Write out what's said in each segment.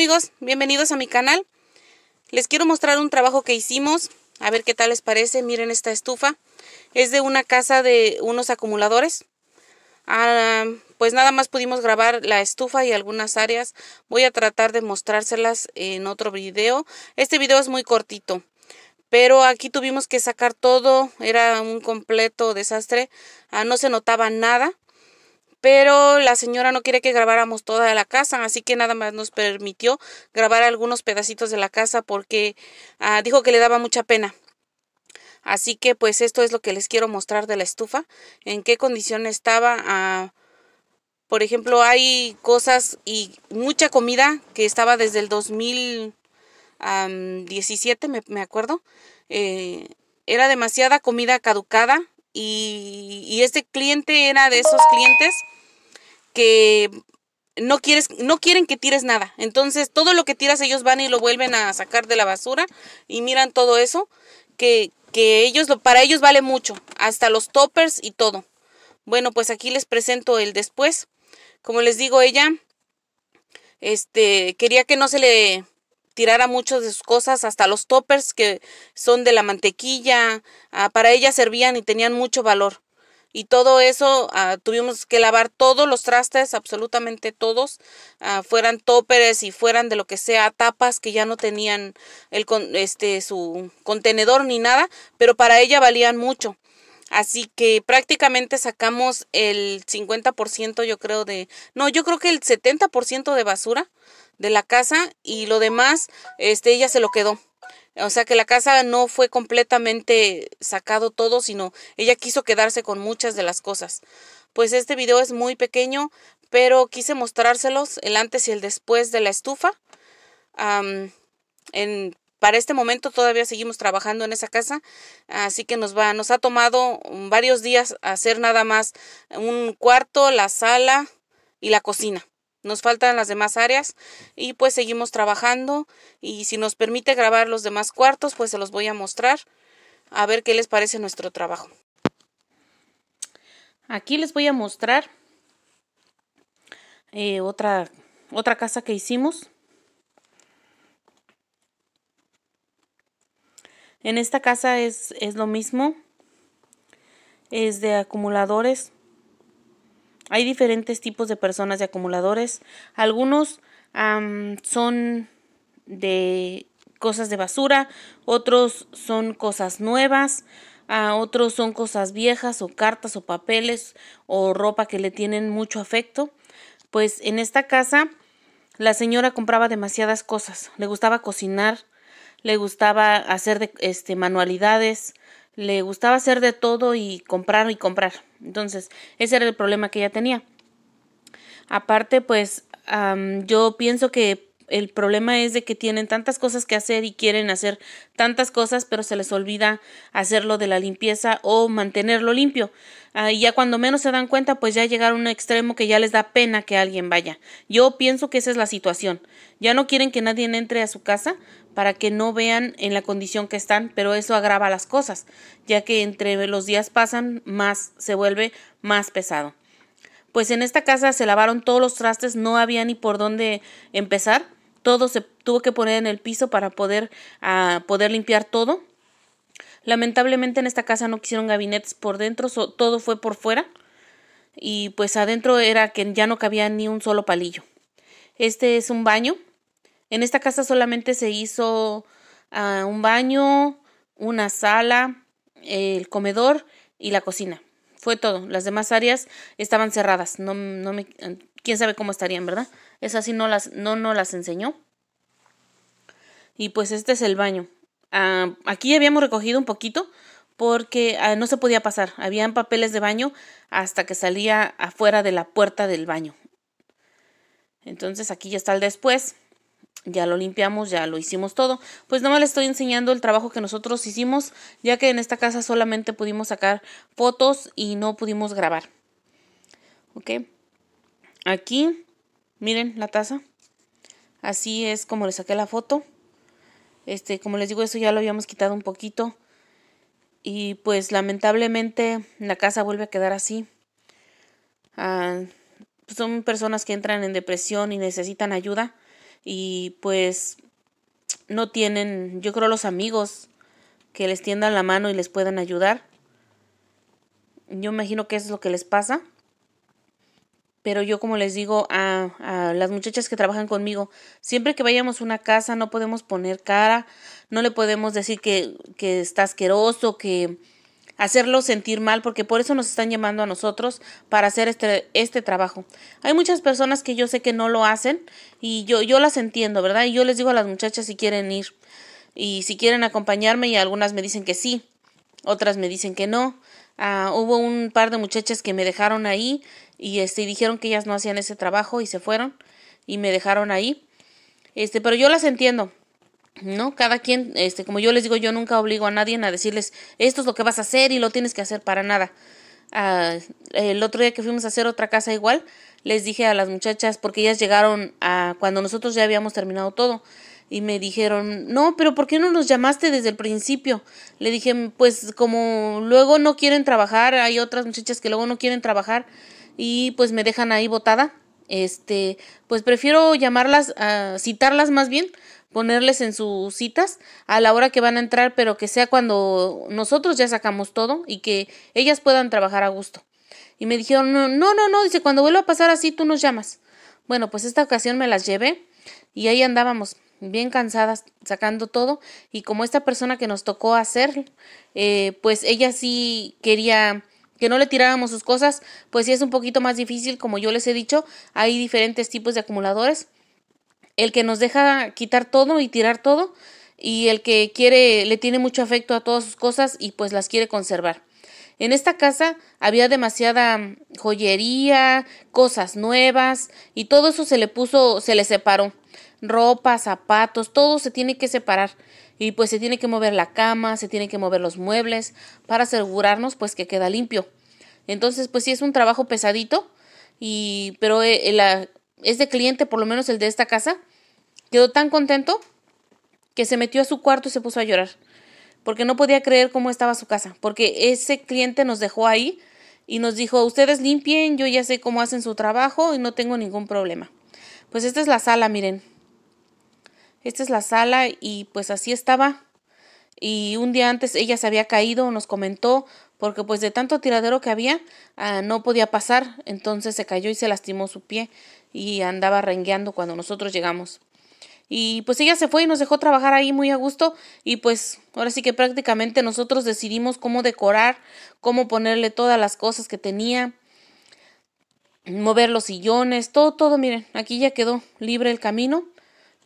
amigos, bienvenidos a mi canal. Les quiero mostrar un trabajo que hicimos, a ver qué tal les parece. Miren esta estufa, es de una casa de unos acumuladores. Ah, pues nada más pudimos grabar la estufa y algunas áreas. Voy a tratar de mostrárselas en otro video. Este video es muy cortito. Pero aquí tuvimos que sacar todo, era un completo desastre, ah, no se notaba nada pero la señora no quiere que grabáramos toda la casa, así que nada más nos permitió grabar algunos pedacitos de la casa porque ah, dijo que le daba mucha pena. Así que pues esto es lo que les quiero mostrar de la estufa, en qué condición estaba. Ah, por ejemplo, hay cosas y mucha comida que estaba desde el 2017, me, me acuerdo. Eh, era demasiada comida caducada y, y, este cliente era de esos clientes que no quieres, no quieren que tires nada. Entonces, todo lo que tiras ellos van y lo vuelven a sacar de la basura y miran todo eso que, que ellos para ellos vale mucho, hasta los toppers y todo. Bueno, pues aquí les presento el después. Como les digo, ella este quería que no se le tirara mucho de sus cosas, hasta los toppers que son de la mantequilla, ah, para ella servían y tenían mucho valor y todo eso ah, tuvimos que lavar todos los trastes, absolutamente todos, ah, fueran tóperes y fueran de lo que sea, tapas que ya no tenían el, este, su contenedor ni nada, pero para ella valían mucho. Así que prácticamente sacamos el 50% yo creo de, no, yo creo que el 70% de basura de la casa y lo demás, este, ella se lo quedó. O sea que la casa no fue completamente sacado todo, sino ella quiso quedarse con muchas de las cosas. Pues este video es muy pequeño, pero quise mostrárselos el antes y el después de la estufa. en, para este momento todavía seguimos trabajando en esa casa, así que nos va, nos ha tomado varios días hacer nada más un cuarto, la sala y la cocina. Nos faltan las demás áreas y pues seguimos trabajando y si nos permite grabar los demás cuartos pues se los voy a mostrar a ver qué les parece nuestro trabajo. Aquí les voy a mostrar eh, otra, otra casa que hicimos. En esta casa es, es lo mismo. Es de acumuladores. Hay diferentes tipos de personas de acumuladores. Algunos son de cosas de basura, otros son cosas nuevas, otros son cosas viejas o cartas o papeles o ropa que le tienen mucho afecto. Pues en esta casa la señora compraba demasiadas cosas. Le gustaba cocinar, le gustaba hacer de, este, manualidades, le gustaba hacer de todo y comprar y comprar. Entonces, ese era el problema que ella tenía. Aparte, pues yo pienso que el problema es de que tienen tantas cosas que hacer y quieren hacer tantas cosas, pero se les olvida hacerlo de la limpieza o mantenerlo limpio. Ah, y ya cuando menos se dan cuenta, pues ya llegaron a un extremo que ya les da pena que alguien vaya. Yo pienso que esa es la situación. Ya no quieren que nadie entre a su casa para que no vean en la condición que están, pero eso agrava las cosas, ya que entre los días pasan, más se vuelve más pesado. Pues en esta casa se lavaron todos los trastes, no había ni por dónde empezar todo se tuvo que poner en el piso para poder, uh, poder limpiar todo. Lamentablemente en esta casa no quisieron gabinetes por dentro, todo fue por fuera. Y pues adentro era que ya no cabía ni un solo palillo. Este es un baño. En esta casa solamente se hizo uh, un baño, una sala, el comedor y la cocina. Fue todo. Las demás áreas estaban cerradas. No, no me, quién sabe cómo estarían, ¿verdad? Esas sí no las, no, no las enseñó. Y pues este es el baño. Ah, aquí habíamos recogido un poquito porque ah, no se podía pasar. Habían papeles de baño hasta que salía afuera de la puerta del baño. Entonces aquí ya está el después. Ya lo limpiamos, ya lo hicimos todo. Pues no me les estoy enseñando el trabajo que nosotros hicimos, ya que en esta casa solamente pudimos sacar fotos y no pudimos grabar. ¿Ok? Aquí Miren la taza. Así es como le saqué la foto. Este, como les digo, eso ya lo habíamos quitado un poquito. Y pues lamentablemente la casa vuelve a quedar así. Ah, son personas que entran en depresión y necesitan ayuda. Y pues no tienen, yo creo, los amigos que les tiendan la mano y les puedan ayudar. Yo imagino que eso es lo que les pasa. Pero yo como les digo a, a, las muchachas que trabajan conmigo, siempre que vayamos a una casa no podemos poner cara, no le podemos decir que, que está asqueroso, que hacerlo sentir mal, porque por eso nos están llamando a nosotros para hacer este, este trabajo. Hay muchas personas que yo sé que no lo hacen y yo, yo las entiendo, ¿verdad? Y yo les digo a las muchachas si quieren ir y si quieren acompañarme y algunas me dicen que sí, otras me dicen que no. Ah, hubo un par de muchachas que me dejaron ahí y este, dijeron que ellas no hacían ese trabajo y se fueron y me dejaron ahí. Este, pero yo las entiendo. ¿No? Cada quien, este, como yo les digo, yo nunca obligo a nadie a decirles esto es lo que vas a hacer y lo tienes que hacer para nada. Ah, el otro día que fuimos a hacer otra casa igual, les dije a las muchachas, porque ellas llegaron a cuando nosotros ya habíamos terminado todo, y me dijeron, no, pero ¿por qué no nos llamaste desde el principio? Le dije, pues como luego no quieren trabajar, hay otras muchachas que luego no quieren trabajar y pues me dejan ahí botada. Este, pues prefiero llamarlas, a citarlas más bien, ponerles en sus citas a la hora que van a entrar, pero que sea cuando nosotros ya sacamos todo y que ellas puedan trabajar a gusto. Y me dijeron, no, no, no, no, dice, cuando vuelva a pasar así, tú nos llamas. Bueno, pues esta ocasión me las llevé y ahí andábamos bien cansadas sacando todo y como esta persona que nos tocó hacer, eh, pues ella sí quería que no le tiráramos sus cosas, pues sí es un poquito más difícil, como yo les he dicho, hay diferentes tipos de acumuladores el que nos deja quitar todo y tirar todo y el que quiere le tiene mucho afecto a todas sus cosas y pues las quiere conservar. En esta casa había demasiada joyería, cosas nuevas y todo eso se le puso, se le separó. Ropa, zapatos, todo se tiene que separar y pues se tiene que mover la cama, se tiene que mover los muebles para asegurarnos pues que queda limpio. Entonces pues sí es un trabajo pesadito y pero eh, la, este cliente, por lo menos el de esta casa, quedó tan contento que se metió a su cuarto y se puso a llorar, porque no podía creer cómo estaba su casa, porque ese cliente nos dejó ahí y nos dijo, ustedes limpien, yo ya sé cómo hacen su trabajo y no tengo ningún problema. Pues esta es la sala, miren. Esta es la sala y pues así estaba. Y un día antes ella se había caído, nos comentó, porque pues de tanto tiradero que había, ah, no podía pasar, entonces se cayó y se lastimó su pie y andaba rengueando cuando nosotros llegamos. Y pues ella se fue y nos dejó trabajar ahí muy a gusto. Y pues ahora sí que prácticamente nosotros decidimos cómo decorar, cómo ponerle todas las cosas que tenía, mover los sillones, todo, todo, miren, aquí ya quedó libre el camino,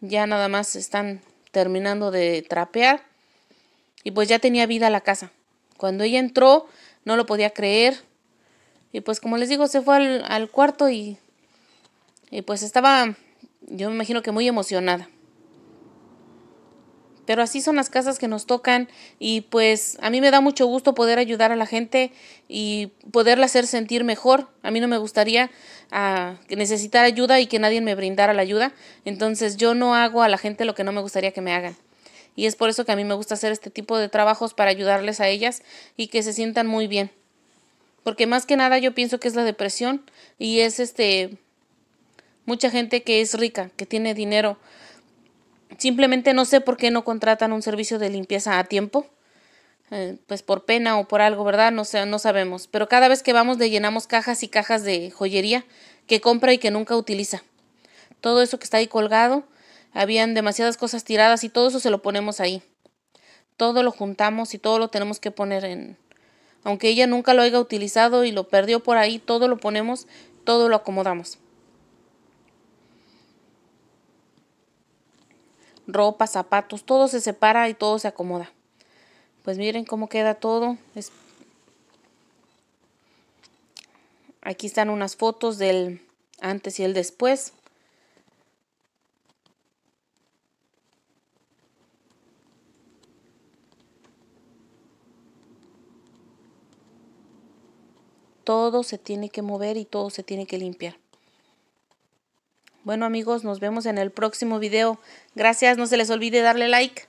ya nada más están terminando de trapear. Y pues ya tenía vida la casa. Cuando ella entró no lo podía creer y pues como les digo se fue al, cuarto y y pues estaba, yo me imagino que muy emocionada. Pero así son las casas que nos tocan y pues a mí me da mucho gusto poder ayudar a la gente y poderla hacer sentir mejor. A mí no me gustaría uh, necesitar ayuda y que nadie me brindara la ayuda. Entonces yo no hago a la gente lo que no me gustaría que me hagan. Y es por eso que a mí me gusta hacer este tipo de trabajos para ayudarles a ellas y que se sientan muy bien. Porque más que nada yo pienso que es la depresión y es este Mucha gente que es rica, que tiene dinero, simplemente no sé por qué no contratan un servicio de limpieza a tiempo. Eh, pues por pena o por algo, ¿verdad? No, sé, no sabemos. Pero cada vez que vamos le llenamos cajas y cajas de joyería que compra y que nunca utiliza. Todo eso que está ahí colgado, habían demasiadas cosas tiradas y todo eso se lo ponemos ahí. Todo lo juntamos y todo lo tenemos que poner en... Aunque ella nunca lo haya utilizado y lo perdió por ahí, todo lo ponemos, todo lo acomodamos. ropa, zapatos, todo se separa y todo se acomoda. Pues miren cómo queda todo. Aquí están unas fotos del antes y el después. Todo se tiene que mover y todo se tiene que limpiar. Bueno amigos, nos vemos en el próximo video. Gracias, no se les olvide darle like.